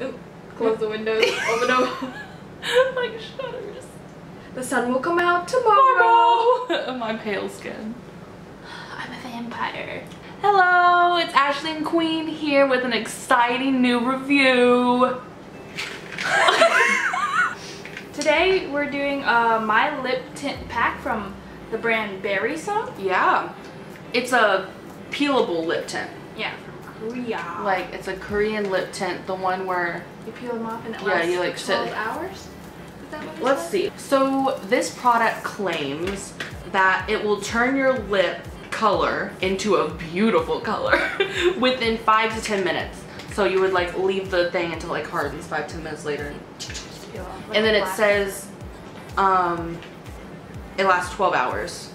Ooh, close the windows. Open up. like shutters. The sun will come out tomorrow. My pale skin. I'm a vampire. Hello, it's Ashley and Quyen here with an exciting new review. Today we're doing uh, my lip tint pack from the brand Berrisom. Yeah, it's a peelable lip tint. Yeah, from Korea. Like it's a Korean lip tint, the one where you peel them off and it Yeah, lasts you, like, sit- 12 hours. Is that what it Let's see. So this product claims that it will turn your lip color into a beautiful color within five to 10 minutes. So you would like leave the thing until like hardens five, 10 minutes later. Like And then it says um, it lasts 12 hours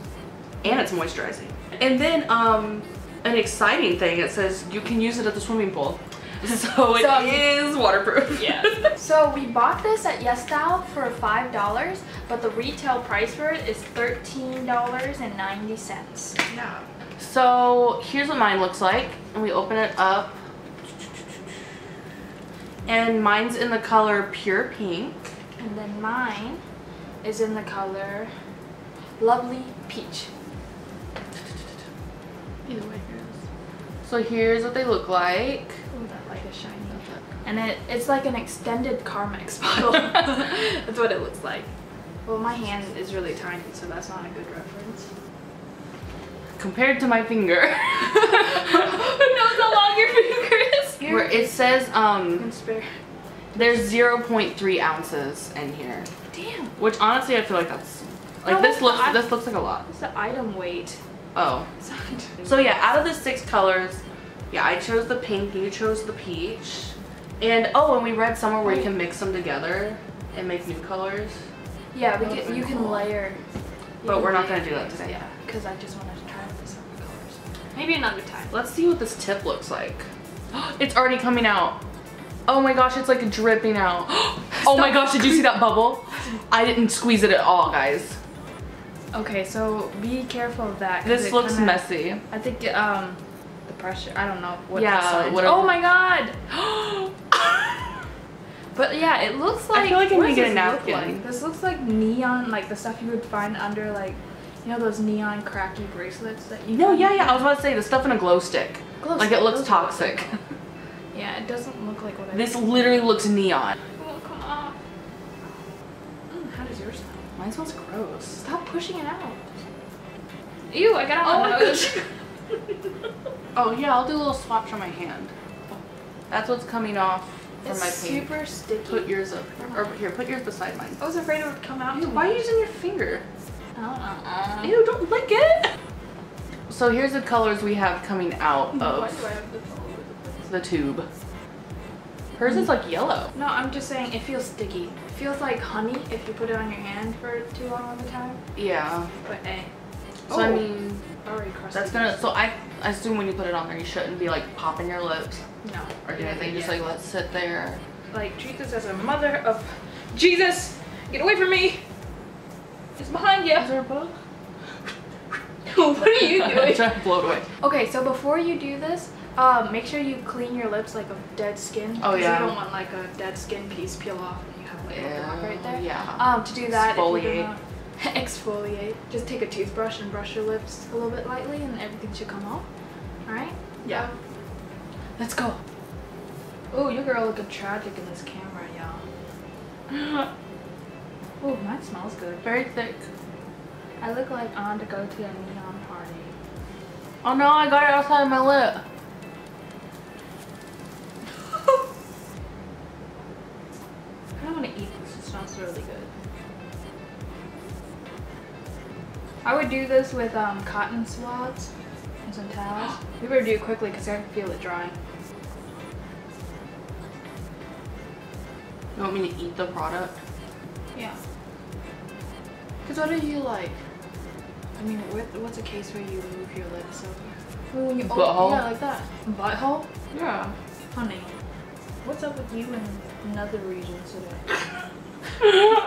and it's moisturizing. And then um, an exciting thing, it says you can use it at the swimming pool. So it is So- waterproof. Yeah. so we bought this at YesStyle for five dollars, but the retail price for it is thirteen dollars and ninety cents. Yeah. So here's what mine looks like. And we open it up. And mine's in the color pure pink. And then mine is in the color Lovely Peach. Either way, here's. So here's what they look like. Ooh, that light is shiny. And it, it's like an extended Carmex bottle. that's what it looks like. Well, my hand is really tiny, so that's not a good reference. Compared to my finger. Who knows how long your finger is? Where it says um there's 0.3 ounces in here. Damn. Which honestly I feel like that's like No, this looks this looks like a lot. What's the item weight? Oh. So yeah, out of the six colors, yeah, I chose the pink, you chose the peach. And oh, and we read somewhere where you can mix them together and make new colors. Yeah, we Those can, are you can cool. layer. But you we're not gonna do that today. Yeah, because I just wanted to try out the separate colors. Maybe another time. Let's see what this tip looks like. It's already coming out. Oh my gosh, it's like dripping out. Oh my gosh, did you see that bubble? I didn't squeeze it at all, guys. Okay, so be careful of that. This looks kinda- messy. I think um, the pressure. I don't know what. Yeah, whatever. Oh my god. But yeah, it looks like, I feel like I need to get a this look napkin. like? This looks like neon, like the stuff you would find under like, you know, those neon cracky bracelets that you. No, yeah, yeah, I was about to say the stuff in a glow stick. Glow like stick, it looks those are what they're toxic. Yeah, it doesn't look like what I. This literally looks neon. Mine smells gross. Stop pushing it out. Ew, I got it Oh on my my nose. Oh yeah, I'll do a little swatch on my hand. That's what's coming off from It's my paint. super sticky. Put yours up. Or here, put yours beside mine. I was afraid it would come out. Ew, why are you using your finger? Uh-uh. Ew, don't lick it! So here's the colors we have coming out I of have this all over the place? the tube. Hers is like yellow. No, I'm just saying it feels sticky. It feels like honey if you put it on your hand for too long of a time. Yeah. But eh, hey, So I Oh. mean, already crusty. that's gonna, so I, I assume when you put it on there, you shouldn't be like popping your lips no. or do anything. Just Yeah. like let it sit there. like treat this as a mother of Jesus. Get away from me. It's behind you. Is there a bug? what are you doing? I'm trying to blow it away. Okay, so before you do this, um, make sure you clean your lips like a dead skin. Oh, yeah. You don't want like a dead skin piece peel off and you have like a block right there. Yeah. Um, to do that, Exfoliate. If you're gonna exfoliate. Just take a toothbrush and brush your lips a little bit lightly, and everything should come off. All right. Yeah. Let's go. Oh, your girl looking tragic in this camera, y'all. Oh, mine smells good. Very thick. I look like on to go to a neon party. Oh no, I got it outside of my lip. I would do this with um, cotton swabs and some towels. We better do it quickly because I can feel it drying. You want me to eat the product? Yeah. Because what do you like? I mean, what's a case where you move your lips over? When you open- Butthole? Yeah, like that. Butthole? Yeah. Honey, what's up with you and another region today?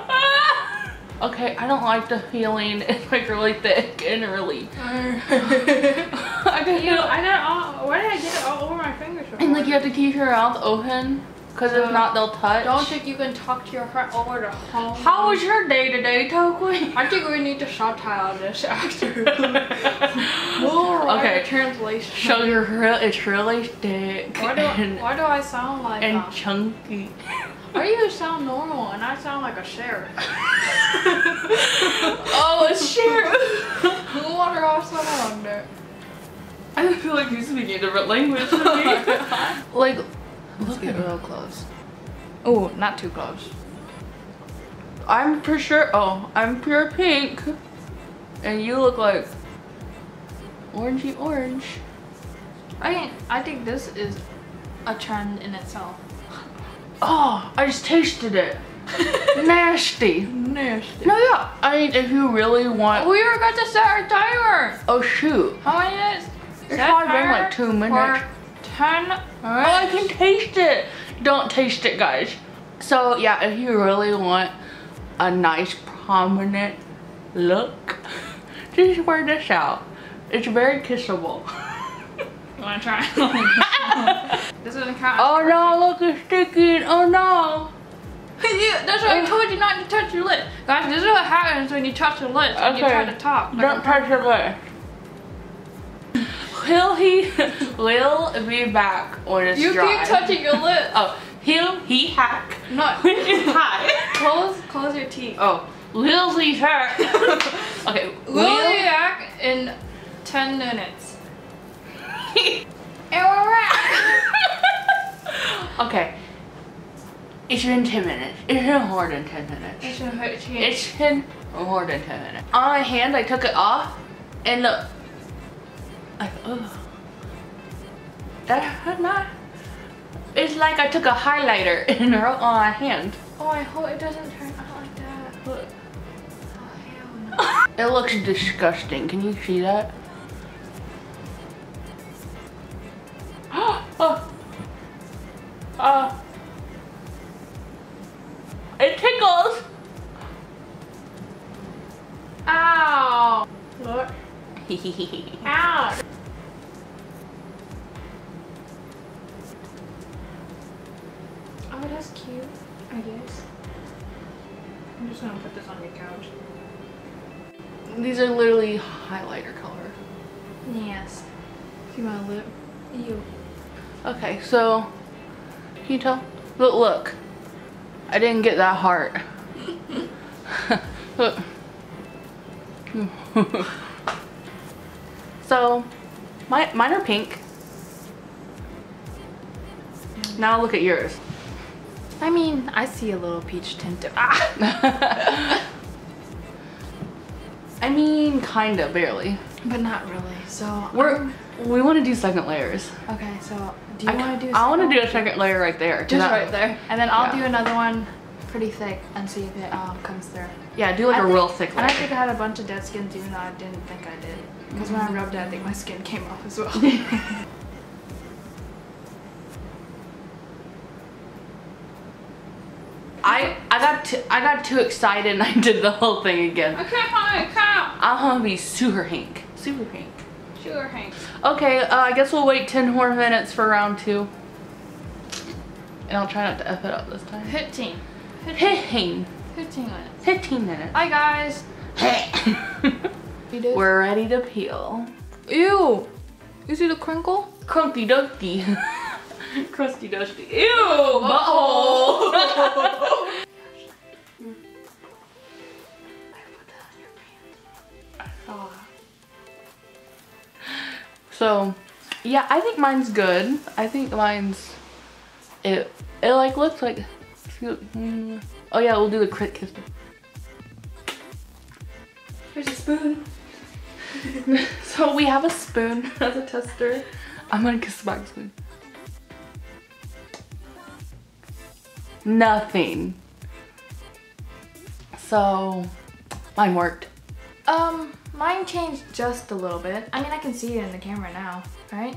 okay, I don't like the feeling. It's like really thick and really. I know, I got all. Why did I get it all over my fingers? And like you have to keep your mouth open. Because if Uh, not, they'll touch. Don't think you can talk to your friend over the phone. How was your day today, Toki? I think we need to subtitle this after. we'll Okay. translation. So you're real, it's really thick Why do, and, why do I sound like and that? chunky. Why do you sound normal and I sound like a sheriff? oh, a sheriff. Who wonder how I sound there? I feel like you speak a different language to me. like, let's get real close. Oh, not too close. I'm for sure. Oh, I'm pure pink, and you look like orangey orange. I think, I think this is a trend in itself. Oh, I just tasted it. Nasty. Nasty. No, yeah. I mean, if you really want. We were going to set our timer. Oh shoot. How many minutes? It's probably been like two minutes. Ten. Oh, I can taste it. Don't taste it, guys. So yeah, if you really want a nice prominent look, just wear this out. It's very kissable. You wanna try? this doesn't count. oh no, look, it's sticking. Oh no. Yeah, that's why I uh, told you not to touch your lip. Guys, this is what happens when you touch your lips and you Okay. try to talk. Like Don't touch your lips. Will he will be back when it's You dry? keep touching your lip. Oh, he'll he hack No. when it's hot. Close, close your teeth. Oh, will he hack. okay, We'll be back in 10 minutes. And we're back. okay. It's been 10 minutes. It's been more than 10 minutes. It's hurt you. It's been more than 10 minutes. On my hand, I took it off and look. I, ugh. That's not. It's like I took a highlighter and wrote on my hand. Oh, I hope it doesn't turn out like that. Look. Oh, hell no. It looks disgusting. Can you see that? Ow. Oh, that's cute. I guess. I'm just gonna put this on your couch. These are literally highlighter color. Yes. See my lip? Ew. Okay, so can you tell? Look, look. I didn't get that heart. look. so, my, mine are pink. Now look at yours. I mean, I see a little peach tint. Ah! I mean, kinda, barely. but not really. So We're I'm- we want to do second layers. okay. So do you want to do? I want to do a second- layer right there. Just that- right there, and then I'll Yeah. do another one pretty thick and see if it um, comes through. Yeah, do like I a think- real thick And I think I had a bunch of dead skins even though I didn't think I did. Because when I rubbed it, I think my skin came off as well. I I got too, I got too excited and I did the whole thing again. I can't find a count. I'm gonna be super pink. Super pink. Sugar Hank. Okay, uh, I guess we'll wait 10 more minutes for round two. And I'll try not to F it up this time. 15. 15. 15. 15 minutes. 15 minutes. Hi guys. We're ready to peel. Ew. You see the crinkle? Crunky dusty. Crusty dusty. Ew, butthole. So, yeah, I think mine's good. I think mine's it. It like looks like. Oh yeah, we'll do the crit kiss. Here's a spoon. So we have a spoon as a tester. I'm gonna kiss the back spoon. Nothing. So mine worked. Um, mine changed just a little bit. I mean, I can see it in the camera now, right?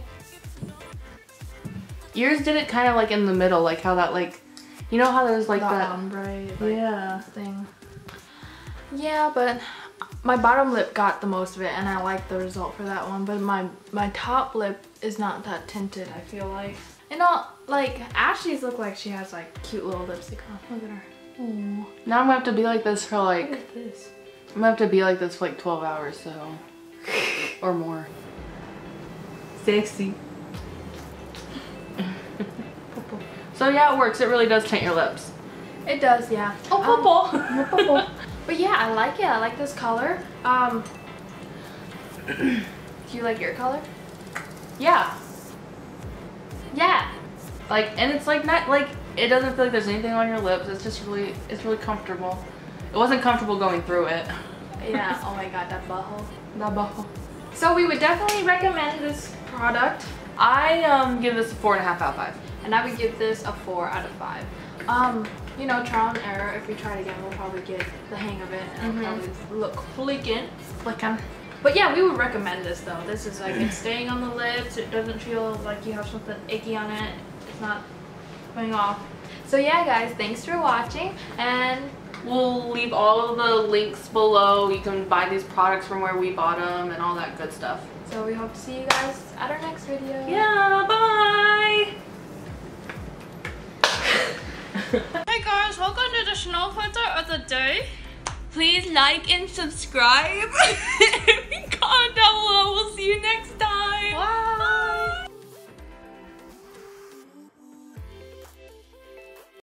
Yours did it kind of like in the middle, like how that like, you know how there's like the that. ombre like, yeah. thing. Yeah, but my bottom lip got the most of it, and I like the result for that one. But my my top lip is not that tinted. I feel like And all like Ashley's look like she has like cute little lipstick on. Look at her. Ooh. Now I'm gonna have to be like this for like, is this? I'm gonna have to be like this for like 12 hours, so. or more. Sexy. So yeah, it works. It really does tint your lips. It does, yeah. Oh, Um, but yeah, I like it. I like this color. Um, do you like your color? yeah. Yeah. Like, and it's like not like it doesn't feel like there's anything on your lips. It's just really, it's really comfortable. It wasn't comfortable going through it. Yeah. oh my god, that butthole. That bubble. So we would definitely recommend this product, I um give this a four and a half out of five. And I would give this a four out of five. Um, you know, trial and error. If we try it again, we'll probably get the hang of it and Mhm. probably look flicking. Flicking. But yeah, we would recommend this though. This is like it's staying on the lips. It doesn't feel like you have something icky on it. It's not coming off. So yeah, guys, thanks for watching and We'll leave all of the links below. You can buy these products from where we bought them and all that good stuff. so we hope to see you guys at our next video. Yeah, bye! guys, welcome to the snow photo of the day. Please like and subscribe. Comment down below. We'll see you next time. Bye.